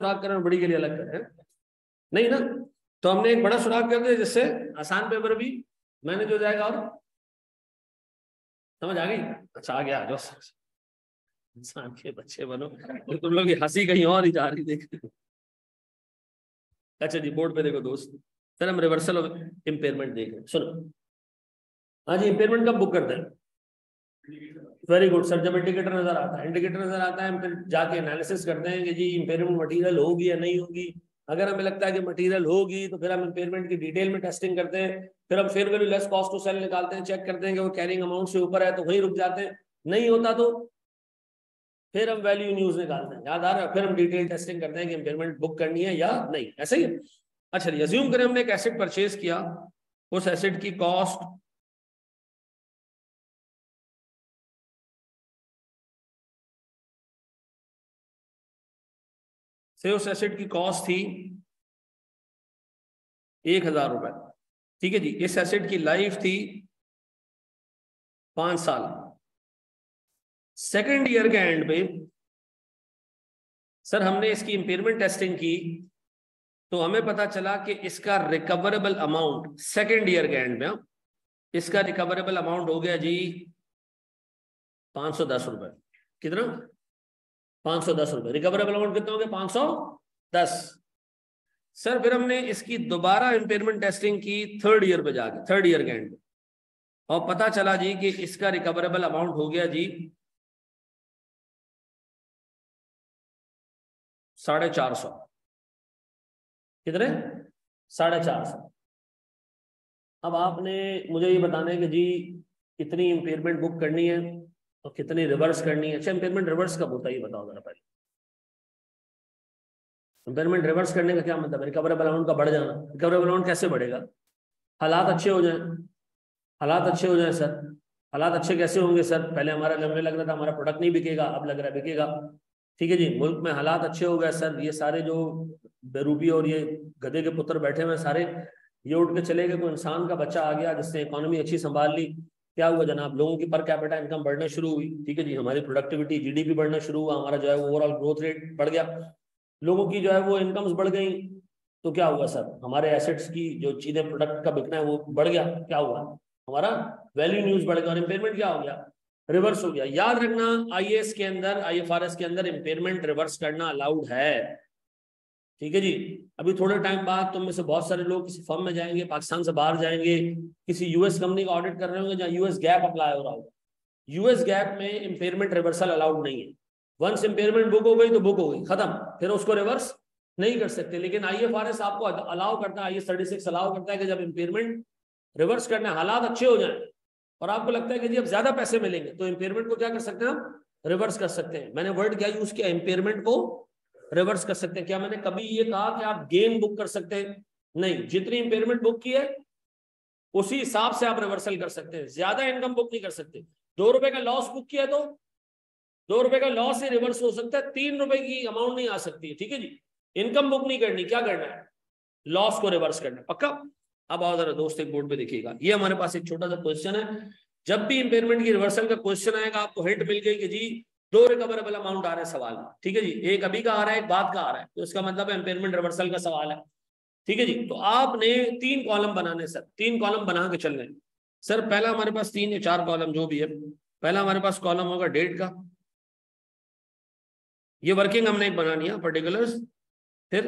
सुराग करें बड़ी के लिए अलग करें नहीं ना? तो हमने एक बड़ा सुराग कर दिया जिससे आसान पेपर भी मैनेज हो जाएगा और समझ आ गई? अच्छा आ गया जो इंसान के बच्चे बनो। तो तुम लोग हँसी कहीं और ही जा रही देख। अच्छा जी बोर्ड पे देखो दोस्त। सर, हम रिवर्सल ऑफ़ इम्पेयरमेंट देख रहे सुनो। हाँ जी इम्पेयरमेंट कब बुक करते हैं? वेरी गुड सर जब इंडिकेटर नज़र आता है इंडिकेटर नज़र आता है, हम फिर जाके एनालिसिस करते हैं कि जी इम्पेयरमेंट मटेरियल होगी या नहीं होगी। अगर हमें लगता है कि मटेरियल होगी तो फिर हम इम्पेयरमेंट की डिटेल में टेस्टिंग करते हैं। फिर हम fair value less cost to sell निकालते हैं चेक करते हैं कि वो कैरिंग अमाउंट से ऊपर है तो वहीं रुक जाते हैं। नहीं होता तो फिर हम वैल्यू न्यूज़ निकालते हैं। याद आ रहा है? फिर हम डिटेल टेस्टिंग करते हैं कि इम्पेयरमेंट बुक करनी है या नहीं। ऐसा ही। है अच्छा अज्यूम करें हमने एक एसेट परचेज किया। उस एसेट की कॉस्ट से उस एसेट की कॉस्ट थी एक हज़ार रुपए। ठीक है जी इस एसेट की लाइफ थी पाँच साल। सेकेंड ईयर के एंड पे सर हमने इसकी इंपेयरमेंट टेस्टिंग की तो हमें पता चला कि इसका रिकवरेबल अमाउंट सेकेंड ईयर के एंड में हाँ, इसका रिकवरेबल अमाउंट हो गया जी पाँच सौ दस रुपए। कितना? पाँच सौ दस रुपए। रिकवरेबल अमाउंट कितना हो गया पाँच सौ दस। सर फिर हमने इसकी दोबारा इंपेयरमेंट टेस्टिंग की थर्ड ईयर पे जाके थर्ड ईयर के एंड और पता चला जी कि इसका रिकवरेबल अमाउंट हो गया जी साढ़े चार सौ। कितने? साढ़े चार सौ। अब आपने मुझे ये बताना है कि जी, कितनी इंपेयरमेंट बुक करनी है? और कितनी रिवर्स करनी है? अच्छा इंपेयरमेंट रिवर्स कब होता है, ये बताओ जरा पहले। इंपेयरमेंट रिवर्स करने का क्या मतलब है? रिकवरेबल अमाउंट का बढ़ जाना। रिकवरेबल अमाउंट कैसे बढ़ेगा? हालात अच्छे हो जाए। हालात अच्छे हो जाए, सर। हालात अच्छे कैसे होंगे, सर? पहले हमारा हमें लग रहा था, हमारा प्रोडक्ट नहीं बिकेगा, अब लग रहा है बिकेगा। ठीक है जी, मुल्क में हालात अच्छे हो गए, सर। ये सारे जो बेरूबी और ये गधे के पुत्र बैठे हुए सारे, ये उठ के चले गए, कोई इंसान का बच्चा आ गया जिसने इकोनॉमी अच्छी संभाल ली। क्या हुआ जनाब? लोगों की पर कैपिटा इनकम बढ़ना शुरू हुई। ठीक है जी, हमारी प्रोडक्टिविटी जीडीपी बढ़ना शुरू हुआ, हमारा जो है ओवरऑल ग्रोथ रेट बढ़ गया। लोगों की जो है वो इनकम्स बढ़ गई। तो क्या हुआ सर? हमारे एसेट्स की जो चीज़ें प्रोडक्ट का बिकना है वो बढ़ गया। क्या हुआ? हमारा वैल्यू न्यूज़ बढ़ गया और इम्पेयरमेंट क्या हो गया? रिवर्स हो गया। याद रखना आई के अंदर आईएफआरएस के अंदर इम्पेयरमेंट रिवर्स करना अलाउड है। ठीक है जी? अभी थोड़े टाइम बाद तुम में से बहुत सारे लोग किसी फर्म में जाएँगे, पाकिस्तान से बाहर जाएँगे, किसी यूएस कंपनी का ऑडिट कर रहे होंगे जहाँ यूएस गैप अप्लाई हो रहा होगा। यूएस गैप में इम्पेयरमेंट रिवर्सल अलाउड नहीं है। वंस इम्पेयरमेंट बुक हो गई तो बुक हो गई, खत्म। फिर उसको रिवर्स नहीं कर सकते। लेकिन आई एफ़ आपको अलाउ करता है आई एस अलाउ करता है कि जब इम्पेयरमेंट रिवर्स करने हालात अच्छे हो जाए और आपको लगता है कि जी अब ज़्यादा पैसे मिलेंगे तो इम्पेयरमेंट को क्या कर सकते हैं हम? रिवर्स कर सकते हैं। मैंने वर्ड क्या यूज़ किया? इम्पेयरमेंट को रिवर्स कर सकते हैं। क्या मैंने कभी ये कहा कि आप गेन बुक कर सकते हैं? नहीं, जितनी इंपेयरमेंट बुक की है, उसी हिसाब से आप रिवर्सल कर सकते हैं। ज़्यादा इनकम बुक नहीं कर सकते। दो रुपए का लॉस बुक किया तो दो रुपए का लॉस ही रिवर्स हो सकता है। तीन रुपए की अमाउंट नहीं आ सकती है, ठीक है जी? इनकम बुक नहीं करनी, क्या करना है? लॉस को रिवर्स करना पक्का? अब आओ जरा दोस्त, एक बोर्ड पे देखिएगा। ये हमारे पास एक छोटा सा क्वेश्चन है। जब भी इंपेयरमेंट की रिवर्सल का क्वेश्चन आएगा, आपको हिंट मिल गई कि जी दो रिकवरेबल अमाउंट आ रहे हैं सवाल में। ठीक है जी? एक अभी का आ रहा है, एक बाद का आ रहा है। तो इसका मतलब एम्पेयरमेंट रिवर्सल का सवाल है। ठीक है जी? तो आपने तीन कॉलम बनाने सर। तीन कॉलम बना के चल सर, पहला हमारे पास तीन या चार कॉलम जो भी है, पहला हमारे पास कॉलम होगा डेट का। ये वर्किंग हमने एक बनानी है पर्टिकुलर्स फिर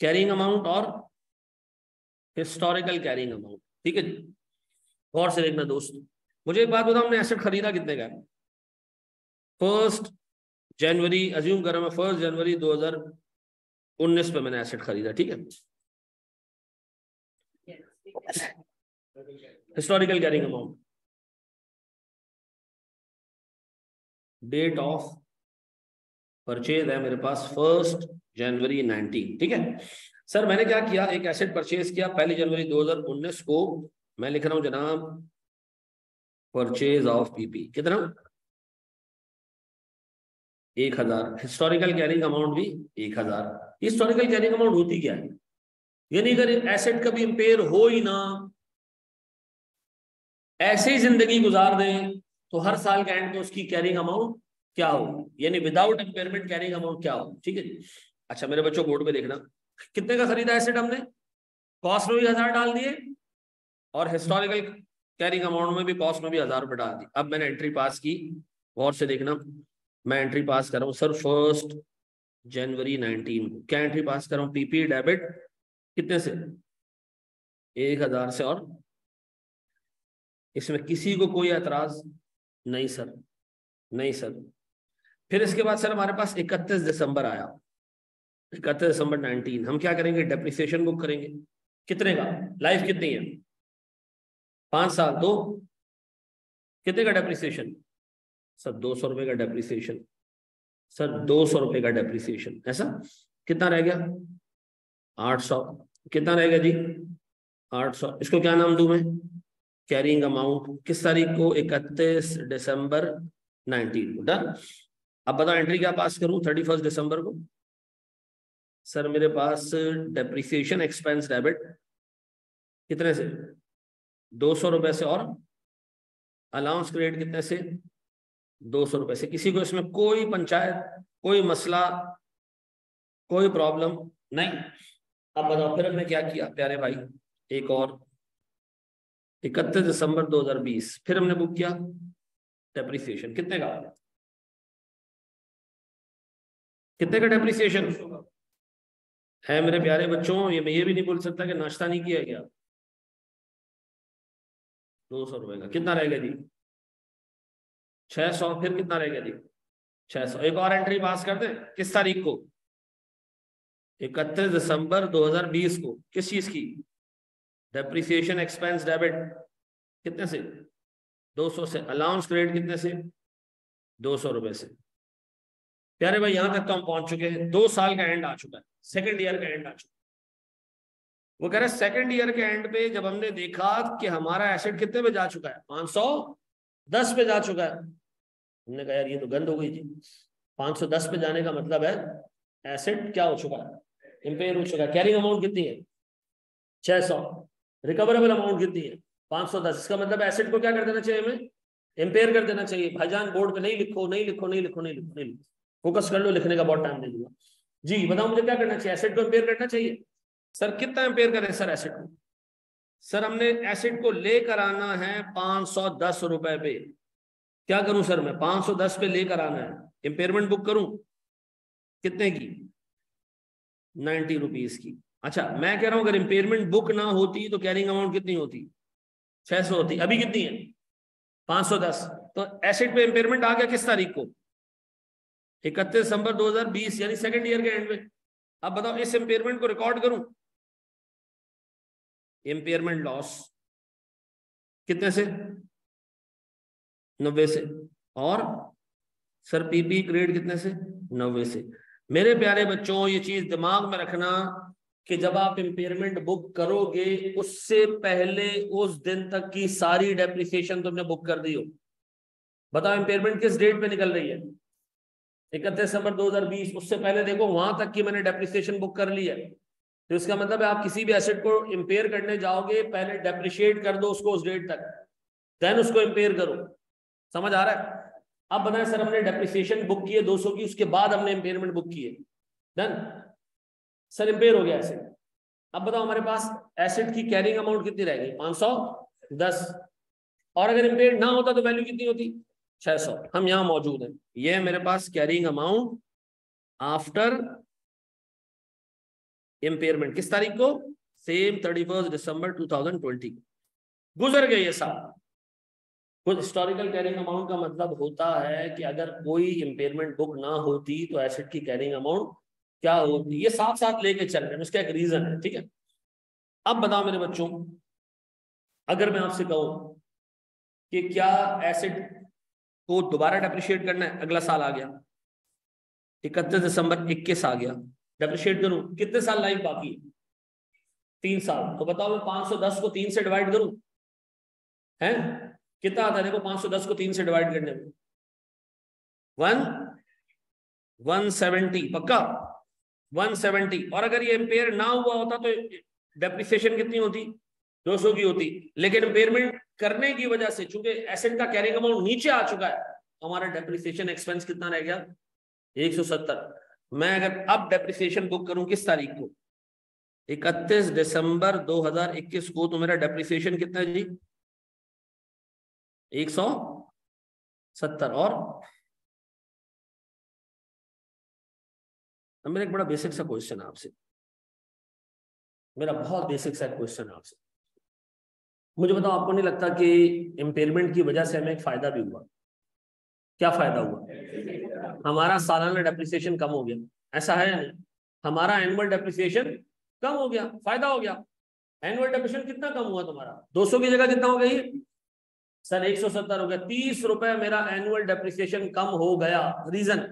कैरिंग अमाउंट और हिस्टोरिकल कैरिंग अमाउंट ठीक है जी? गौर से देखना दोस्त। मुझे एक बात बताओ, हमने एसेट खरीदा कितने का है? फ़र्स्ट जनवरी अज्यूम करो मैं फ़र्स्ट जनवरी 2019 पे मैंने एसेट खरीदा, ठीक है? Historical carrying amount date of purchase है मेरे पास फ़र्स्ट जनवरी 19 ठीक है? सर मैंने क्या किया? एक एसेट परचेज किया, पहली जनवरी 2019 को मैं लिख रहा हूँ जनाब परचेज ऑफ़ पीपी कितना? एक हज़ार। हिस्टोरिकल कैरिंग अमाउंट भी एक हज़ार। हिस्टोरिकल कैरिंग अमाउंट होती क्या है? यानी अगर एसेट कभी इंपेयर हो ही ना, ऐसे ही ज़िंदगी गुजार दें तो हर साल के एंड में उसकी कैरिंग अमाउंट क्या हो? यानी विदाउट एम्पेयरमेंट कैरिंग अमाउंट क्या हो? ठीक है अच्छा मेरे बच्चों बोर्ड पे देखना। कितने का खरीदा एसेट हमने? कॉस्ट में भी हज़ार डाल दिए और हिस्टोरिकल कैरिंग अमाउंट में भी कॉस्ट में भी हज़ार रुपए डाल दिए। अब मैंने एंट्री पास की। गौर से देखना। मैं एंट्री पास कर रहा हूँ सर फ़र्स्ट जनवरी नाइनटीन को क्या एंट्री पास कर रहा हूँ? पीपी डेबिट कितने से? एक हज़ार से और? इसमें किसी को कोई एतराज़ नहीं सर नहीं सर फिर इसके बाद सर हमारे पास इकतीस दिसंबर आया। इकतीस दिसंबर नाइनटीन हम क्या करेंगे? डेप्रिसिएशन बुक करेंगे। कितने का? लाइफ कितनी है? पाँच साल, दो? कितने का डेप्रिसिएशन सर, दो सौ रुपए का डेप्रिसिएशन सर, दो सौ रुपए का डेप्रिसिएशन ऐसा? कितना रह गया? आठ सौ। कितना रहेगा जी? आठ सौ। इसको क्या नाम दू मैं? कैरिंग अमाउंट किस तारीख को? इकतीस दिसंबर नाइनटीन को। डन। अब बताओ एंट्री क्या पास करूँ? थर्टी फ़र्स्ट दिसंबर को? सर, मेरे पास डेप्रिसिएशन एक्सपेंस डेबिट कितने से? दो सौ रुपए से और? अलाउंस क्रेडिट कितने से? दो सौ रुपए से। किसी को इसमें कोई पंचायत, कोई मसला, कोई प्रॉब्लम नहीं। अब बताओ, फिर हमने क्या किया? प्यारे भाई, एक और। इकतीस दिसंबर 2020 फिर हमने बुक किया डेप्रिसिएशन कितने का? कितने का डेप्रिसिएशन है मेरे प्यारे बच्चों, ये मैं ये भी नहीं बोल सकता कि नाश्ता नहीं किया क्या? दो सौ रुपए का। कितना रहेगा जी? छह सौ, फिर कितना रहेगा जी? छह सौ। एक और एंट्री पास कर दे। किस तारीख को? इकतीस दिसंबर 2020 को। किस चीज़ की? डेप्रिसिएशन एक्सपेंस डेबिट कितने से? 200 से अलाउंस क्रेडिट कितने से? दो सौ रुपए से। प्यारे भाई, यहाँ तक तो हम पहुँच चुके हैं। दो साल का एंड आ चुका है। सेकेंड ईयर का एंड आ चुका है। वो कह रहे हैं सेकेंड ईयर के एंड पे जब हमने देखा कि हमारा एसेट कितने पे जा चुका है? पाँच सौ? दस पे जा चुका है। हमने कहा, यार, ये तो गंद हो गई थी। पाँच सौ दस पे जाने का मतलब है एसेट क्या हो चुका है? इंपेयर हो चुका है। कैरिंग अमाउंट कितनी है? छह सौ। रिकवरेबल अमाउंट कितनी है? पाँच सौ दस। इसका मतलब एसेट को क्या कर देना चाहिए हमें? इम्पेयर कर देना चाहिए। भाईजान बोर्ड पे नहीं लिखो नहीं लिखो नहीं लिखो नहीं लिखो नहीं लिखो। फोकस कर लो, लिखने का बहुत टाइम दे दूँगा। जी, बताओ मुझे क्या करना चाहिए? एसेट को इम्पेयर करना चाहिए? सर, कितना इम्पेयर करें सर एसेट को? सर, हमने एसेट को लेकर आना है पाँच सौ दस रुपए पे। क्या करूँ सर मैं? पाँच सौ दस पे लेकर आना है। एम्पेयरमेंट बुक करूँ? कितने की? नाइन्टी रुपीज़ की। अच्छा मैं कह रहा हूँ अगर इंपेयरमेंट बुक ना होती तो कैरिंग अमाउंट कितनी होती? छह सौ होती। अभी कितनी है? पाँच सौ दस। तो एसेट पे इंपेयरमेंट आ गया किस तारीख को? इकतीस दिसंबर 2020 यानी सेकंड ईयर के एंड में। अब बताओ, इस इंपेयरमेंट को रिकॉर्ड करूँ? इंपेयरमेंट लॉस कितने से? नब्बे से। और सर पीपी ग्रेड कितने से? नब्बे से। मेरे प्यारे बच्चों, ये चीज़ दिमाग में रखना कि जब आप इंपेयरमेंट बुक करोगे, उससे पहले, उस दिन तक की सारी डेप्रिसिएशन तुमने बुक कर दी हो। बताओ इंपेयरमेंट किस डेट पे निकल रही है? इकतीस दिसंबर 2020 उससे पहले देखो, वहाँ तक की मैंने डेप्रिसिएशन बुक कर ली है। तो इसका मतलब है, आप किसी भी एसेट को इम्पेयर करने जाओगे, पहले डेप्रिशिएट कर दो उसको उस डेट तक। देन उसको इंपेयर करो। समझ आ रहा है? अब बनाए सर हमने डेप्रिसिएशन बुक की है 200 की, उसके बाद हमने इंपेयरमेंट बुक की है। डन सर इंपेयर हो गया एसेट अब बताओ हमारे पास एसेट की कैरिंग अमाउंट कितनी रह गई पाँच सौ? दस। और अगर इंपेयर ना होता तो वैल्यू कितनी होती? छह सौ। हम यहाँ मौजूद हैं। ये मेरे पास कैरिंग अमाउंट आफ्टर इंपेयरमेंट किस तारीख को? Same thirty first December two thousand twenty गुजर गए ये साल कुछ हिस्टोरिकल कैरिंग अमाउंट का मतलब होता है कि अगर कोई इंपेयरमेंट बुक ना होती तो एसेट की कैरिंग अमाउंट क्या होती? ये साथ साथ लेके चल रहे हैं, उसका एक रीजन है, ठीक है? अब बताओ मेरे बच्चों, अगर मैं आपसे कहूँ कि क्या एसिड को दोबारा डेप्रिशिएट करना है? अगला साल आ गया। इकतीस दिसंबर इक्कीस आ गया। डेप्रिशिएट करूँ? कितने साल लाइफ बाकी है? तीन साल। तो बताओ मैं 510 को तीन से डिवाइड करूँ? हैं? कितना आता है? देखो 510 को तीन से डिवाइड करने में वन वन सेवेंटी पक्का? 170 और अगर ये इम्पेयर ना हुआ होता तो डेप्रिसिएशन कितनी होती? 200 की होती। लेकिन इम्पेयरमेंट करने की वजह से, चूँकि एसेट का कैरिंग अमाउंट नीचे आ चुका है, हमारा डेप्रिसिएशन एक्सपेंस कितना रह गया? एक सौ सत्तर। मैं अगर अब डेप्रिसिएशन बुक करूँ किस तारीख को? इकतीस दिसंबर 2021 को तो मेरा डेप्रिसिएशन कितना है जी? एक सौ सत्तर। और मेरा एक बड़ा बेसिक सा क्वेश्चन है आपसे। मेरा बहुत बेसिक सा क्वेश्चन है आपसे। मुझे बताओ, आपको नहीं लगता कि इम्पेयरमेंट की वजह से हमें एक फ़ायदा भी हुआ? क्या फ़ायदा हुआ? हमारा सालाना डेप्रिसिएशन कम हो गया। ऐसा है? नहीं हमारा एनुअल डेप्रिसिएशन कम हो गया। फ़ायदा हो गया। एनुअल डेप्रिसिएशन कितना कम हुआ तुम्हारा? 200 की जगह कितना हो गई सर 170 हो गया। तीस रुपए मेरा एनुअल डेप्रिसिएशन कम हो गया। रीजन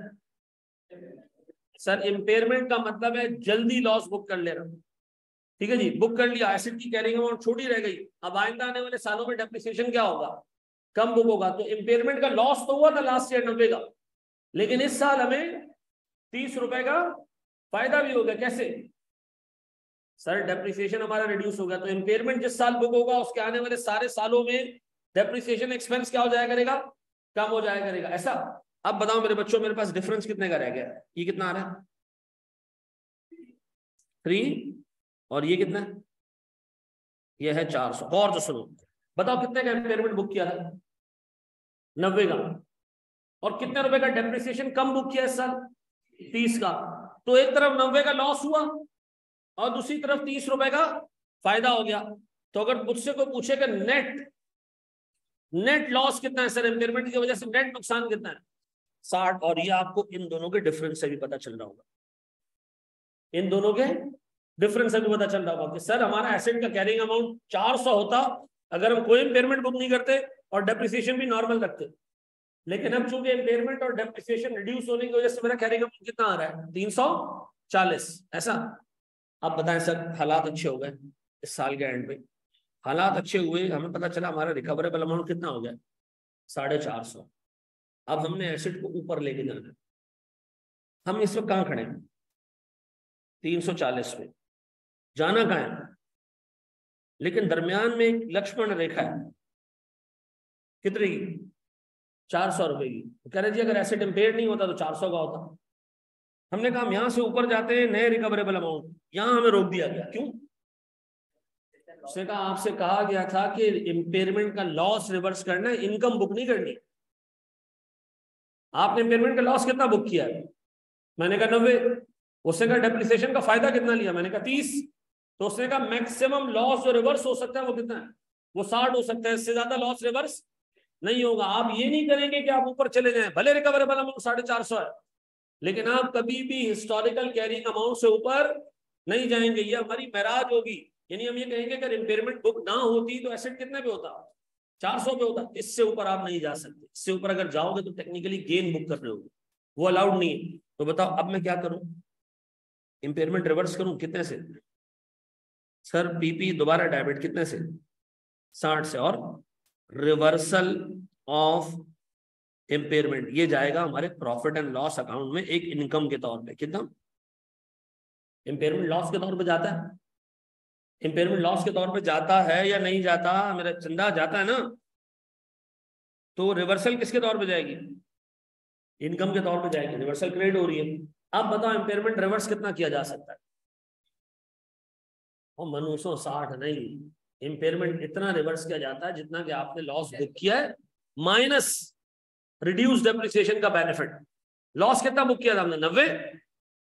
सर इम्पेयरमेंट का मतलब है जल्दी लॉस बुक कर ले रहा ठीक है जी? बुक कर लिया एसिड की कैरिंग अमाउंट छोटी रह गई। अब आइंदा आने वाले सालों में डेप्रिसिएशन क्या होगा? कम बुक होगा। तो इम्पेयरमेंट का लॉस तो हुआ था लास्ट ईयर नब्बे का। लेकिन इस साल हमें तीस रुपए का फ़ायदा भी हो गया। कैसे? सर डेप्रिसिएशन हमारा रिड्यूस हो गया। तो इम्पेयरमेंट जिस साल बुक होगा, उसके आने वाले सारे सालों में डेप्रिसिएशन एक्सपेंस क्या हो जाया करेगा? कम हो जाया करेगा। ऐसा? अब बताओ मेरे बच्चों, मेरे पास डिफरेंस कितने का रह गया? ये कितना आ रहा है? थ्री और ये कितना? ये है चार सौ। और तो सुनो। बताओ कितने का इम्पेयरमेंट बुक किया था? नब्बे का। और कितने रुपए का डेप्रिसिएशन कम बुक किया इस साल? तीस का। तो एक तरफ़ नब्बे का लॉस हुआ और दूसरी तरफ़ तीस रुपए का फ़ायदा हो गया। तो अगर मुझसे कोई पूछेगा नेट नेट लॉस कितना है सर इम्पेयरमेंट की वजह से नेट नुकसान कितना है? साठ, और ये आपको इन दोनों के डिफरेंस से भी पता चल रहा होगा। इन दोनों के डिफरेंस से भी पता चल रहा होगा कि सर हमारा एसेट का कैरिंग अमाउंट 400 होता, अगर हम कोई इम्पेयरमेंट बुक नहीं करते और डेप्रिसिएशन भी नॉर्मल रखते। लेकिन अब चूँकि इम्पेयरमेंट और डेप्रिसिएशन रिड्यूस होने की वजह से मेरा कैरिंग अमाउंट कितना आ रहा है? तीन सौ चालीस, ऐसा? आप बताएँ सर हालात अच्छे हो गए इस साल के एंड में। हालात अच्छे हुए, हमें पता चला हमारा रिकवरेबल अमाउंट कितना हो गया? साढ़े चार सौ। अब हमने एसिड को ऊपर लेके जाना हम इस वक्त कहाँ खड़े हैं? तीन सौ चालीस में जाना कहाँ है? लेकिन दरमियान में एक लक्ष्मण रेखा है। कितनी चार सौ रुपए की। तो कह रहे जी, अगर एसिड इम्पेयर नहीं होता तो चार सौ का होता। हमने कहा, हम यहाँ से ऊपर जाते हैं, नए रिकवरेबल अमाउंट यहाँ हमें रोक दिया गया। क्यों? उसने कहा, आपसे कहा गया था कि इम्पेयरमेंट का लॉस रिवर्स करना है इनकम बुक नहीं करनी। आपने इम्पेयरमेंट का लॉस कितना बुक किया मैंने कहा नब्बे। उसने कहा डेप्रिसिएशन का फ़ायदा कितना लिया? मैंने कहा तीस। तो उसने कहा मैक्सिमम लॉस जो रिवर्स हो सकता है, वो कितना है? वो साठ हो सकता है। इससे ज़्यादा लॉस रिवर्स नहीं होगा। आप ये नहीं करेंगे कि आप ऊपर चले जाएँ। भले रिकवरेबल अमाउंट साढ़े चार सौ है, लेकिन आप कभी भी हिस्टोरिकल कैरिंग अमाउंट से ऊपर नहीं जाएँगे। ये हमारी महराज होगी। यानी हम ये कहेंगे, अगर इम्पेयरमेंट बुक ना होती तो एसेट कितने पे होता? चार सौ पे होता। इससे ऊपर आप नहीं जा सकते। इससे ऊपर अगर जाओगे तो टेक्निकली गेन बुक कर रहे होगे। वो अलाउड नहीं है। तो बताओ, अब मैं क्या करूँ? इम्पेयरमेंट रिवर्स करूँ कितने से? सर पीपी दोबारा डेबिट कितने से? साठ से। और रिवर्सल ऑफ़ इम्पेयरमेंट ये जाएगा हमारे प्रॉफिट एंड लॉस अकाउंट में एक इनकम के तौर पे। कितना? इम्पेयरमेंट लॉस के तौर पे जाता है। इम्पेयरमेंट लॉस के तौर पे जाता है या नहीं जाता? मेरा चंदा जाता है ना? तो रिवर्सल किसके तौर पे जाएगी? इनकम के तौर पे जाएगी। रिवर्सल क्रेडिट हो रही है। अब बताओ इम्पेयरमेंट रिवर्स कितना किया जा सकता है? और मनुष्यों, साठ नहीं। इम्पेयरमेंट इतना रिवर्स किया जाता है जितना कि आपने लॉस बुक किया है। माइनस रिड्यूस डेप्रिसिएशन का बेनिफिट लॉस कितना बुक किया था हमने? नब्बे।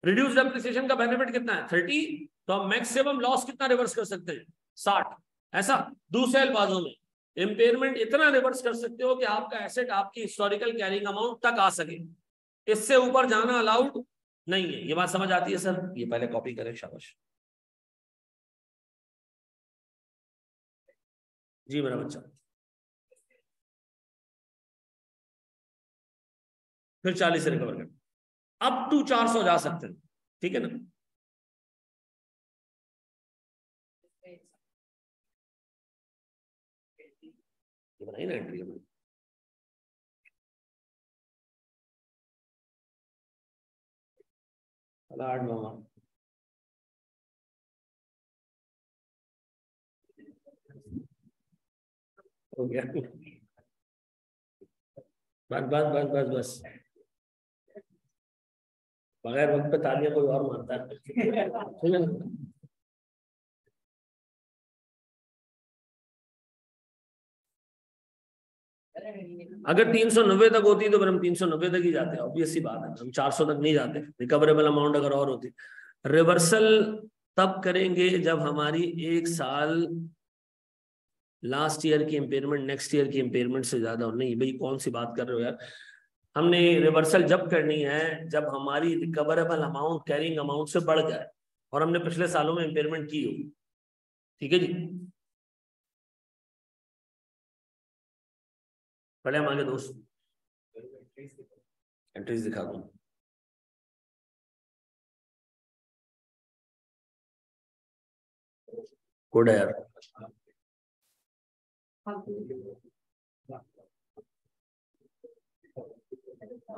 रिड्यूस डेप्रिसिएशन का बेनिफिट कितना है? थर्टी तो हम मैक्सिमम लॉस कितना रिवर्स कर सकते हैं? साठ। ऐसा? दूसरे अल्फाजों में। इम्पेयरमेंट इतना रिवर्स कर सकते हो कि आपका एसेट आपकी हिस्टोरिकल कैरिंग अमाउंट तक आ सके। इससे ऊपर जाना अलाउड नहीं है। ये बात समझ आती है सर? ये पहले कॉपी करें शाबाश। जी मेरा बच्चा। फिर चालीस से रिकवर कर। अप टू चार सौ जा सकते हैं। ठीक है ना? ये बनाई ना एंट्री हमने बस बस बस बस बस. बगैर वक्त पे तालियाँ कोई और मारता है. अगर 390 तक होती तो फिर हम 390 तक ही जाते हैं। ऑब्वियस सी बात है। हम 400 तक नहीं जाते। रिकवरेबल अमाउंट अगर और होती। रिवर्सल तब करेंगे जब हमारी एक साल लास्ट ईयर की इंपेयरमेंट नेक्स्ट ईयर की इंपेयरमेंट से ज़्यादा हो नहीं। भाई, कौन सी बात कर रहे हो यार? हमने रिवर्सल जब करनी है, जब हमारी रिकवरेबल अमाउंट कैरिंग अमाउंट से बढ़ जाए और हमने पिछले सालों में इंपेयरमेंट की हो ठीक है जी? पहले हम आगे दोस्त। एंट्रीज दिखा दू। गुड है यार।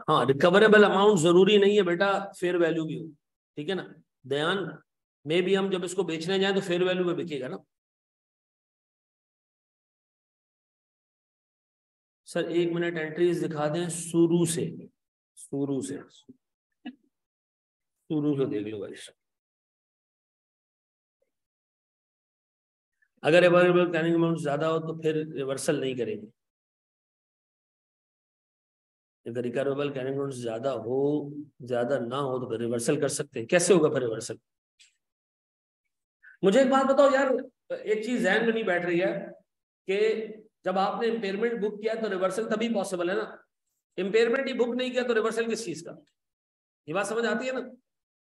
हाँ रिकवरेबल अमाउंट ज़रूरी नहीं है बेटा फेयर वैल्यू भी हो। ठीक है ना? ध्यान में भी हम जब इसको बेचने जाए तो फेयर वैल्यू में बिकेगा ना। सर, एक मिनट एंट्रीज दिखा दें शुरू से। शुरू से। शुरू से देख लो भाई अगर अवेलेबल कैनिंग अमाउंट ज़्यादा हो तो फिर रिवर्सल नहीं करेंगे। अगर रिकवरेबल कैनिंग अमाउंट ज़्यादा हो, ज़्यादा ना हो तो फिर रिवर्सल कर सकते हैं। कैसे होगा फिर रिवर्सल मुझे एक बात बताओ यार, एक चीज़ जहन में नहीं बैठ रही है कि जब आपने इंपेयरमेंट बुक किया तो रिवर्सल तभी पॉसिबल है ना? इंपेयरमेंट ही बुक नहीं किया तो रिवर्सल किस चीज़ का? ये बात समझ आती है ना?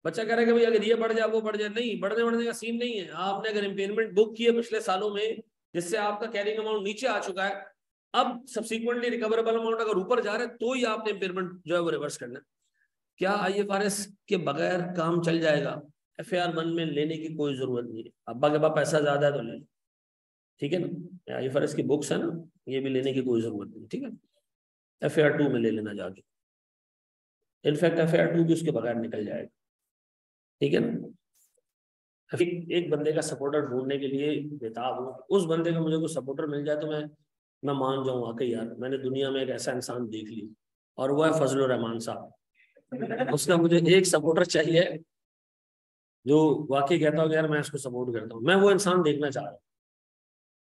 बच्चा कह रहा है कि भाई अगर ये बढ़ जाए, वो बढ़ जाए। नहीं, बढ़ने बढ़ने का सीन नहीं है। आपने अगर इंपेयरमेंट बुक किए पिछले सालों में, जिससे आपका कैरिंग अमाउंट नीचे आ चुका है, अब सब्सिक्वेंटली रिकवरेबल अमाउंट अगर ऊपर जा रहा है तो ही आपने इंपेयरमेंट जो है वो रिवर्स करना है। क्या आईएफआरएस के बगैर काम चल जाएगा? एफ़ वन में लेने की कोई ज़रूरत नहीं है। अब्बा के पास ज़्यादा है तो ले। ठीक है ना? आई एफ़ की बुक्स है ना? ये भी लेने की कोई ज़रूरत नहीं, ठीक है? एफ़ टू में ले लेना जाके। इनफैक्ट एफ़ टू भी उसके बगैर निकल जाएगा। ठीक है ना? एक एक बंदे का सपोर्टर ढूँढने के लिए बेताब हूँ। उस बंदे का मुझे कोई सपोर्टर मिल जाए तो मैं मैं मान जाऊँ, वाकई यार, मैंने दुनिया में एक ऐसा इंसान देख ली और वो है फजल रहमान साहब। उसका मुझे एक सपोर्टर चाहिए, जो वाकई कहता हूँ यार, मैं इसको सपोर्ट करता हूँ। मैं वो इंसान देखना चाह रहा हूँ।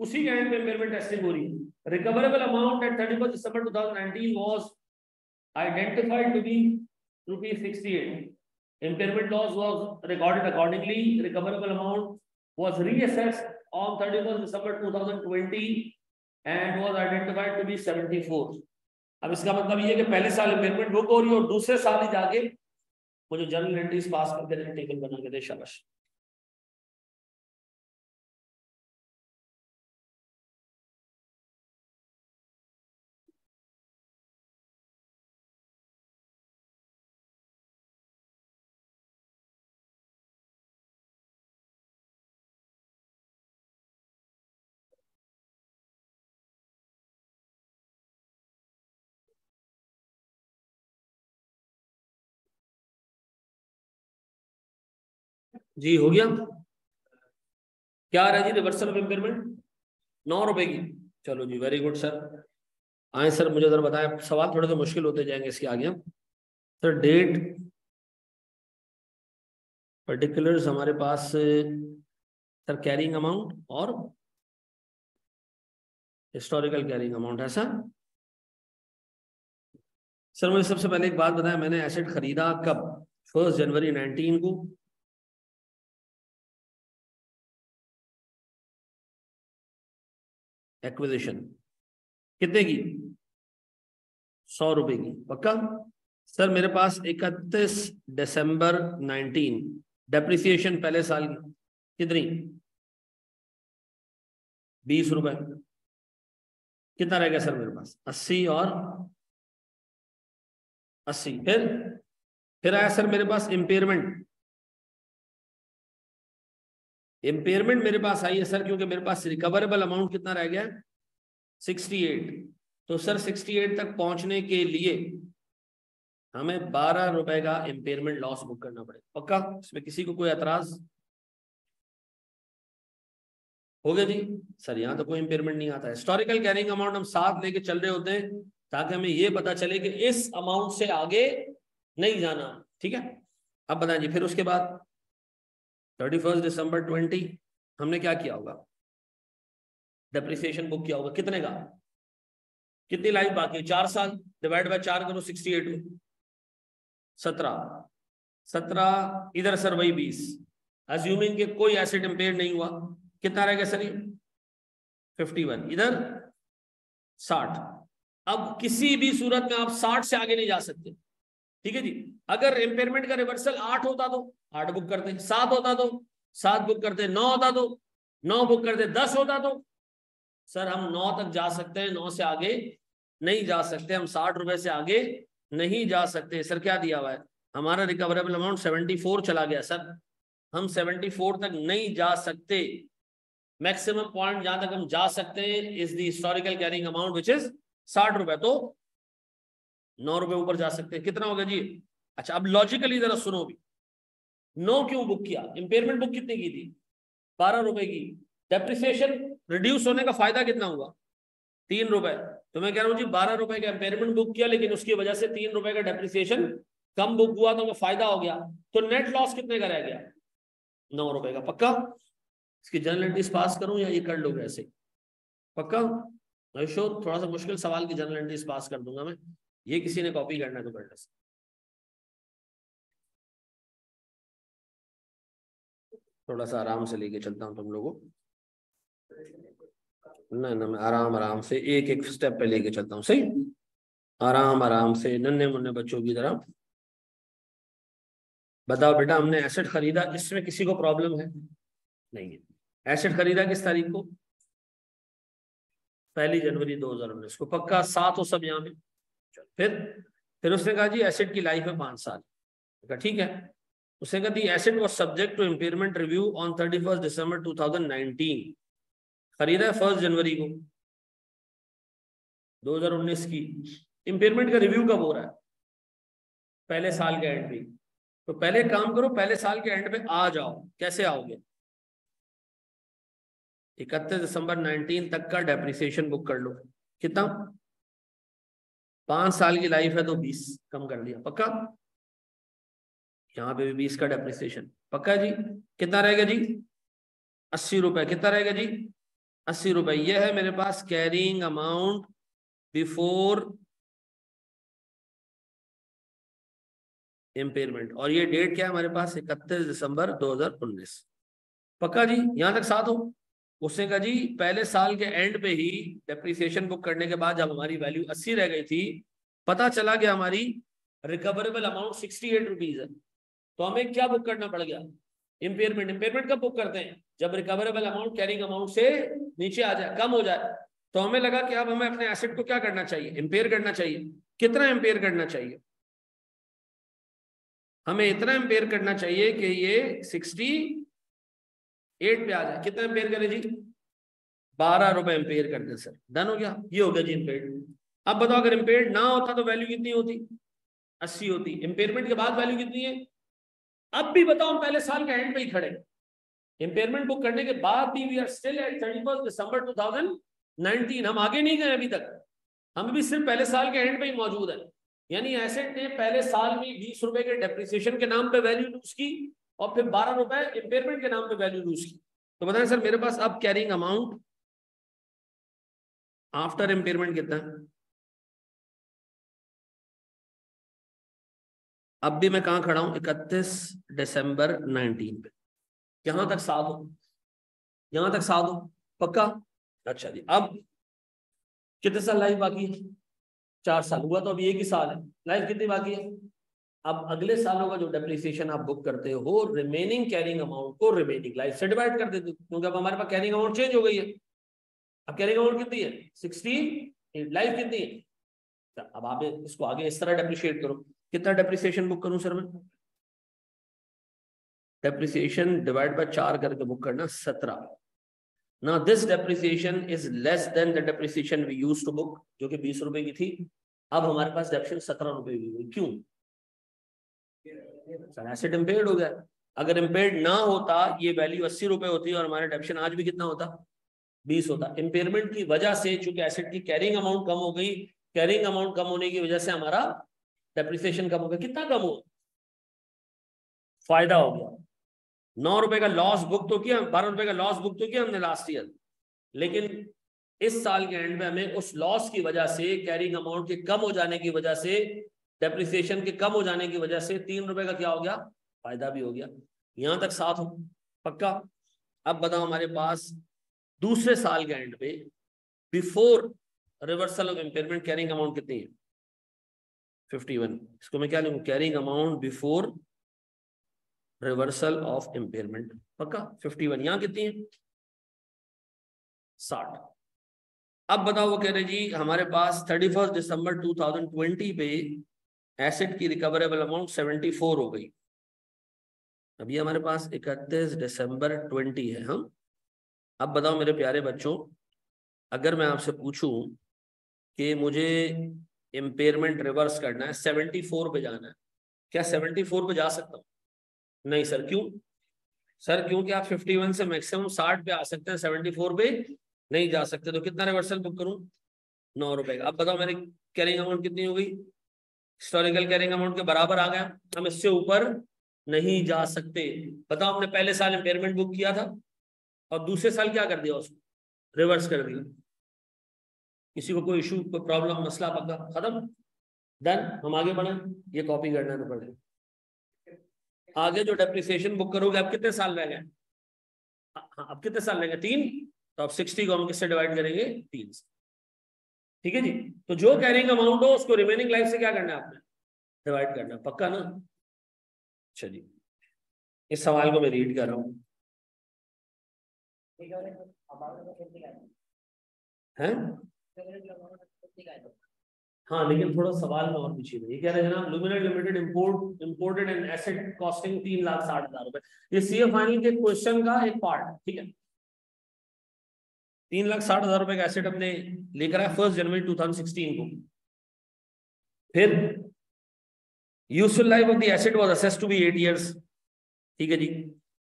उसी के एंड में testing हो रही है recoverable amount at 31st December 2019 was identified to be rupees 68 Impairment loss was recorded accordingly. Recoverable amount was reassessed on 31st December 2020 and was identified to be 74. अब इसका मतलब ये कि पहले साल इम्पेयरमेंट बुक हो रही है और दूसरे साल ही जाके मुझे जर्नल एंट्रीज पास करके टेबल बना के दे शाबाश जी, हो गया। क्या आ रहा है जी रिवर्सल ऑफ़ इम्पेयरमेंट नौ रुपए की। चलो जी वेरी गुड सर आए सर मुझे जरा बताएँ सवाल थोड़े से मुश्किल होते जाएँगे इसके आगे। सर डेट पर्टिकुलर्स हमारे पास सर कैरिंग अमाउंट और हिस्टोरिकल कैरिंग अमाउंट है सर सर मुझे सबसे पहले एक बात बताया मैंने एसेट खरीदा कब? फ़र्स्ट जनवरी 19 को। एक्विजिशन कितने की? सौ रुपए की। पक्का? सर, मेरे पास इकतीस दिसंबर 19 डेप्रिसिएशन पहले साल की। कितनी? बीस रुपए। कितना रहेगा सर मेरे पास? अस्सी और अस्सी। फिर? फिर आया सर मेरे पास इंपेयरमेंट इंपेयरमेंट मेरे पास आई है सर क्योंकि मेरे पास रिकवरेबल अमाउंट कितना रह गया? सिक्सटी एट तो सर सिक्सटी एट तक पहुँचने के लिए हमें बारह रुपए का इंपेयरमेंट लॉस बुक करना पड़ेगा। पक्का? इसमें किसी को कोई एतराज़ हो गया जी? सर यहाँ तो कोई इंपेयरमेंट नहीं आता हिस्टोरिकल कैरिंग अमाउंट हम साथ लेके चल रहे होते हैं, ताकि हमें ये पता चले कि इस अमाउंट से आगे नहीं जाना। ठीक है? अब बताएँ जी, फिर उसके बाद थर्टी फ़र्स्ट दिसंबर ट्वेंटी हमने क्या किया होगा? डेप्रिसिएशन बुक किया होगा। कितने का? कितनी लाइफ बाकी है? चार साल। डिवाइड बाय चार करो सिक्सटी एट सत्रह। सत्रह, इधर सर वही बीस। अज्यूमिंग के कोई एसेट इंपेयर नहीं हुआ, कितना रहेगा सर ये? फिफ्टी वन इधर साठ। अब किसी भी सूरत में आप साठ से आगे नहीं जा सकते। ठीक है जी? अगर इंपेयरमेंट का रिवर्सल आठ होता तो आठ बुक करते सात होता तो सात बुक करते नौ होता तो नौ बुक करते दस होता तो। सर हम नौ तक जा सकते हैं, नौ से आगे नहीं जा सकते, हम साठ रुपए से आगे नहीं जा सकते। सर क्या दिया हुआ है? हमारा रिकवरेबल अमाउंट सेवेंटी फोर चला गया सर हम सेवेंटी फोर तक नहीं जा सकते। मैक्सिमम पॉइंट जहाँ तक हम जा सकते हैं is the historical carrying amount which is साठ रुपए। तो नौ रुपए ऊपर जा सकते हैं। कितना होगा जी? अच्छा अब लॉजिकली जरा सुनो भी नौ क्यों बुक किया? इंपेयरमेंट बुक कितनी की थी? बारह रुपए की। डेप्रिसिएशन रिड्यूस होने का फ़ायदा कितना हुआ? तीन रुपए। तो मैं कह रहा हूँ जी, बारह रुपए का इंपेयरमेंट बुक किया, लेकिन उसकी वजह से तीन रुपए का डेप्रिसिएशन कम बुक हुआ तो फ़ायदा हो गया। तो नेट लॉस कितने का रह गया? नौ रुपए का। पक्का? इसकी जनरल एंट्रीज पास करूँ या ये कर लोगे ऐसे? पक्का? श्योर थोड़ा सा मुश्किल सवाल की जनरल एंट्रीज पास कर दूँगा मैं। ये किसी ने कॉपी करना तो कर थोड़ा सा आराम से लेके चलता हूँ तुम लोगों ना ना, मैं आराम आराम से एक एक स्टेप पे लेके चलता हूँ, सही? आराम आराम से नन्हे, मुन्ने बच्चों की तरह। बताओ बेटा, हमने एसेट खरीदा, इसमें किसी को प्रॉब्लम है? नहीं है। एसेट खरीदा किस तारीख को? पहली जनवरी 2019 को। पक्का सात हो सब यहाँ पे? फिर फिर उसने कहा जी एसेट की लाइफ है पाँच साल। ठीक है? उसने कहा the asset was subject to impairment review on thirty first December 2019 खरीदा है फ़र्स्ट जनवरी को। 2019 की। इंपेयरमेंट का रिव्यू कब हो रहा है? पहले साल के एंड पे। तो पहले काम करो, पहले साल के एंड पे आ जाओ। कैसे आओगे? इकतीस दिसंबर 19 तक का डेप्रिसिएशन बुक कर लो। कितना? पाँच साल की लाइफ है तो बीस। कम कर दिया। पक्का? यहाँ पे भी बीस का डेप्रिसिएशन पक्का जी? कितना रहेगा जी? अस्सी रुपए। कितना रहेगा जी? अस्सी रुपए। यह है मेरे पास कैरिंग अमाउंट बिफोर इम्पेयरमेंट और ये डेट क्या है हमारे पास? इकतीस दिसंबर 2019 पक्का जी? यहाँ तक साथ हो? उसने कहा जी, पहले साल के एंड पे ही डेप्रिसिएशन बुक करने के बाद जब हमारी वैल्यू अस्सी रह गई थी, पता चला कि हमारी recoverable amount sixty eight rupees है। तो हमें क्या बुक करना पड़ गया? इम्पेयरमेंट इम्पेयरमेंट कब बुक करते हैं? जब रिकवरेबल अमाउंट कैरिंग अमाउंट से नीचे आ जाए, कम हो जाए तो हमें लगा कि अब हमें अपने एसेट को क्या करना चाहिए? इम्पेयर करना चाहिए। कितना इम्पेयर करना चाहिए? हमें इतना इम्पेयर करना चाहिए कि ये सिक्सटी एट पे आ जाए। कितना एम्पेयर करें जी? बारह रुपए एम्पेयर कर दे सर डन हो गया? ये हो गया जी इम्पेयर अब बताओ, अगर इम्पेयर ना होता तो वैल्यू कितनी होती? अस्सी होती। इम्पेयरमेंट के बाद वैल्यू कितनी है? अब भी बताओ हम पहले साल के एंड पे ही खड़े इम्पेयरमेंट बुक करने के बाद भी we are still at thirty first December two thousand nineteen हम आगे नहीं गए अभी तक। हम भी सिर्फ़ पहले साल के एंड पे ही मौजूद है। यानी एसेट ने पहले साल में बीस रुपए के डेप्रिसिएशन के नाम पे वैल्यू लूज की और फिर बारह रुपए इंपेयरमेंट के नाम पे वैल्यू लूज की। तो बताएँ सर, मेरे पास अब कैरिंग अमाउंट आफ्टर इंपेयरमेंट कितना है? अब भी मैं कहा खड़ा हूँ? इकतीस दिसंबर 19 पे। यहाँ तक साथ हो। यहाँ तक साथ हो। पक्का? अच्छा जी, अब कितने साल लाइफ बाकी है? चार साल। हुआ तो अभी एक ही साल है। लाइफ कितनी बाकी है? अब अगले सालों का जो डेप्रिसिएशन आप बुक करते हो रिमेनिंग कैरिंग अमाउंट को रिमेनिंग लाइफ से डिवाइड कर देते हो। क्योंकि अब हमारे पास कैरिंग अमाउंट चेंज हो गई है। अब कैरिंग अमाउंट कितनी है? सिक्सटी लाइफ कितनी है? अब आप इसको आगे इस तरह डेप्रिशिएट करो। कितना डेप्रिसिएशन बुक करूँ सर मैं? डेप्रिसिएशन डिवाइड बाय चार करके बुक करना सत्रह। ना this depreciation is less than the depreciation we use to book जो कि बीस रुपए की थी। अब हमारे पास डेप्रिसिएशन सत्रह रुपए की हुई। क्यों? सर एसेट इम्पेयर्ड हो गया। अगर इम्पेयर्ड ना होता, ये वैल्यू अस्सी रुपए होती और हमारा डेप्शन आज भी कितना होता? बीस होता। इम्पेयरमेंट की वजह से चूँकि एसेट की कैरिंग अमाउंट कम हो गई कैरिंग अमाउंट कम होने की वजह से हमारा डेप्रिसिएशन कम हो गया। कितना कम हो फ़ायदा हो गया। नौ रुपए का लॉस बुक तो किया, बारह रुपए का लॉस बुक तो किया हमने लास्ट ईयर लेकिन इस साल के एंड में हमें उस लॉस की वजह से कैरिंग अमाउंट के कम हो जाने की वजह से डेप्रिसिएशन के कम हो जाने की वजह से तीन रुपए का क्या हो गया? फ़ायदा भी हो गया। यहाँ तक साथ हो। पक्का? अब बताओ हमारे पास दूसरे साल के एंड पे before reversal of impairment carrying amount कितनी है? फिफ्टी वन इसको मैं क्या लिखूं? Carrying amount before reversal of impairment पक्का? फिफ्टी वन यहाँ कितनी है? साठ. अब बताओ वो कह रहे जी, हमारे पास thirty first December two thousand twenty पे एसेट की रिकवरेबल अमाउंट सेवेंटी फोर हो गई. अभी हमारे पास इकतीस दिसंबर ट्वेंटी है हम अब बताओ मेरे प्यारे बच्चों, अगर मैं आपसे पूछूँ कि मुझे इम्पेयरमेंट रिवर्स करना है सेवेंटी फोर पे जाना है। क्या सेवेंटी फोर पे जा सकता हूँ? नहीं सर, क्यों? सर, क्योंकि आप फिफ्टी वन से मैक्सिमम साठ पे आ सकते हैं सेवेंटी फोर पे नहीं जा सकते तो कितना रिवर्सल बुक करूँ? नौ रुपए का। अब बताओ, मेरी कैरिंग अमाउंट कितनी हो गई? हिस्टोरिकल कैरिंग अमाउंट के बराबर आ गया। हम इससे ऊपर नहीं जा सकते। बताओ, हमने पहले साल इम्पेयरमेंट बुक किया था, और दूसरे साल क्या कर दिया उसको? रिवर्स कर दिया। किसी को कोई इशू कोई प्रॉब्लम मसला, पक्का, खत्म। डन हम आगे बढ़े, ये कॉपी करना तो पड़े। आगे जो डेप्रिसिएशन बुक करोगे, अब कितने साल रह गए? हाँ अब कितने साल रह गए? तीन? तो अब सिक्सटी को हम किससे डिवाइड करेंगे? तीन से। ठीक है जी? तो जो कैरिंग अमाउंट हो, उसको रिमेनिंग लाइफ से क्या करना है आपने? डिवाइड करना पक्का ना? चलिए। इस सवाल को मैं रीड कर रहा हूँ। हैं? हाँ लेकिन थोड़ा सवाल में और पूछिए ये कह रहे हैं ना Luminate limited import imported and asset costing तीन लाख साठ हज़ार रुपए। ये सीए फाइनल के क्वेश्चन का एक पार्ट ठीक है? तीन लाख साठ हज़ार रुपए का एसेट हमने लेकर आया first January two thousand sixteen को। फिर useful life of the asset was assessed to be 8 years ठीक है जी?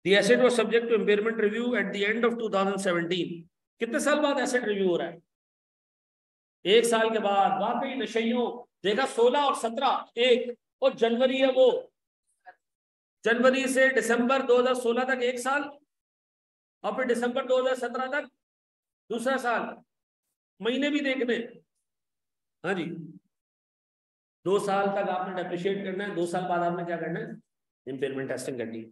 The asset was subject to impairment review at the end of 2017 कितने साल बाद एसेट रिव्यू हो रहा है? एक साल के बाद वाकई नशइयों देखा सोलह और सत्रह, एक, और जनवरी है वो। जनवरी से दिसंबर 2016 तक एक साल, और फिर दिसंबर 2017 तक दूसरा साल। महीने भी देखने। हाँ जी। दो साल तक आपने डेप्रिशिएट करना है, दो साल बाद आपने क्या करना है? इम्पेयरमेंट टेस्टिंग करनी है।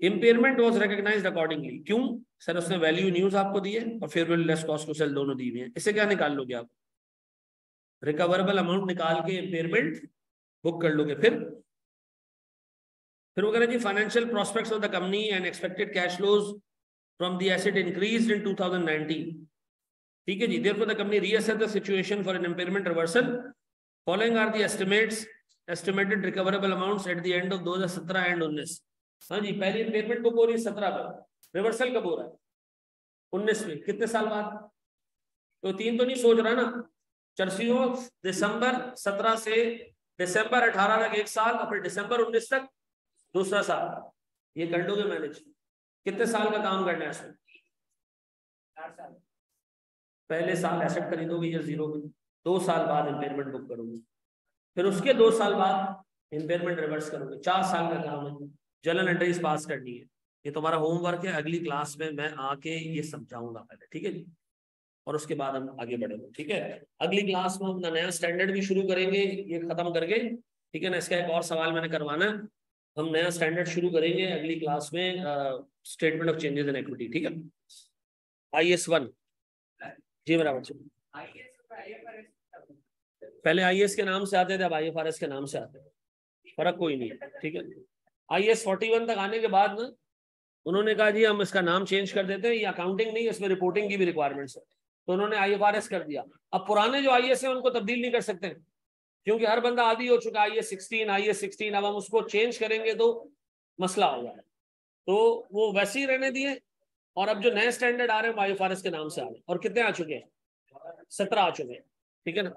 इम्पेयरमेंट वॉज़ रिकग्नाइज अकॉर्डिंगली क्यों? सर उसने वैल्यू न्यूज़ आपको दी है, और फेवरेबल लेस कॉस्ट को सेल दोनों दी हुई है। इससे क्या निकाल लोगे आप? रिकवरेबल अमाउंट निकाल के इम्पेयरमेंट बुक कर लोगे फिर। फिर वो कह रहे जी financial prospects of the company and expected cash flows from the asset increased in 2019 ठीक है जी therefore the company reassess the situation for an impairment reversal following are the estimates estimated recoverable amounts at the end of 2017 and 19 हाँ जी, पहली impairment book हो रही है 17 पर। Reversal कब हो रहा है? 19 में, कितने साल बाद? तो तीन तो नहीं सोच रहा ना। चर्सियों दिसंबर 17 से दिसंबर 18 तक एक साल और फिर दिसंबर 19 तक दूसरा साल। ये कर लोगे मैनेज कितने साल का काम करना है इसमें? पहले साल एसेट खरीदोगे या ज़ीरो में। दो साल बाद इम्पेयरमेंट बुक करोगे। फिर उसके दो साल बाद इम्पेयरमेंट रिवर्स करोगे। चार साल का काम है। जर्नल एंट्रीज पास करनी है। ये तुम्हारा होमवर्क है। अगली क्लास में मैं आके ये समझाऊँगा पहले ठीक है जी? और उसके बाद हम आगे बढ़ेंगे, ठीक है? अगली क्लास में हम नया स्टैंडर्ड भी शुरू करेंगे, ये खत्म करके, ठीक है ना? इसका एक और सवाल मैंने करवाना हम नया स्टैंडर्ड शुरू करेंगे अगली क्लास में statement of changes in equity ठीक है? आई एस वन जी, मेरा बच्चे। पहले आई के नाम से आते थे, अब आई के नाम से आते फ़र्क कोई नहीं है, ठीक है? आई एस फोर्टी वन तक आने के बाद ना, उन्होंने कहा, जी, हम इसका नाम चेंज कर देते हैं, ये अकाउंटिंग नहीं है, इसमें रिपोर्टिंग की भी रिक्वायरमेंट्स है। तो उन्होंने आई एफ़ आर एस कर दिया। अब पुराने जो आई एस है, उनको तब्दील नहीं कर सकते। क्योंकि हर बंदा आदि हो चुका I S sixteen I A sixteen अब हम उसको चेंज करेंगे तो मसला होगा तो वो वैसे ही रहने दिए, और अब जो नए स्टैंडर्ड आ रहे हैं आई एफ़ आर एस के नाम से आ रहे हैं। और कितने आ चुके हैं? सत्रह आ चुके हैं। ठीक है ना?